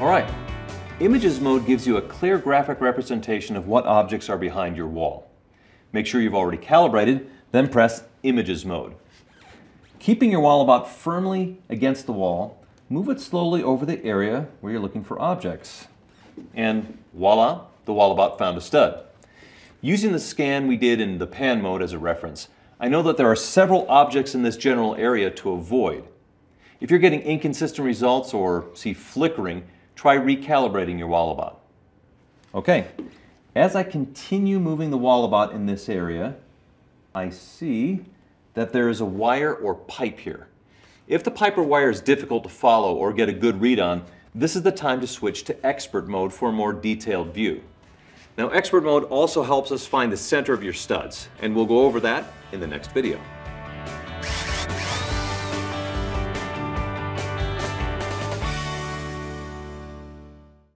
All right, Images mode gives you a clear graphic representation of what objects are behind your wall. Make sure you've already calibrated, then press Images mode. Keeping your Walabot firmly against the wall, move it slowly over the area where you're looking for objects. And voila, the Walabot found a stud. Using the scan we did in the pan mode as a reference, I know that there are several objects in this general area to avoid. If you're getting inconsistent results or see flickering, try recalibrating your Walabot. Okay, as I continue moving the Walabot in this area, I see that there is a wire or pipe here. If the pipe or wire is difficult to follow or get a good read on, this is the time to switch to expert mode for a more detailed view. Now expert mode also helps us find the center of your studs, and we'll go over that in the next video.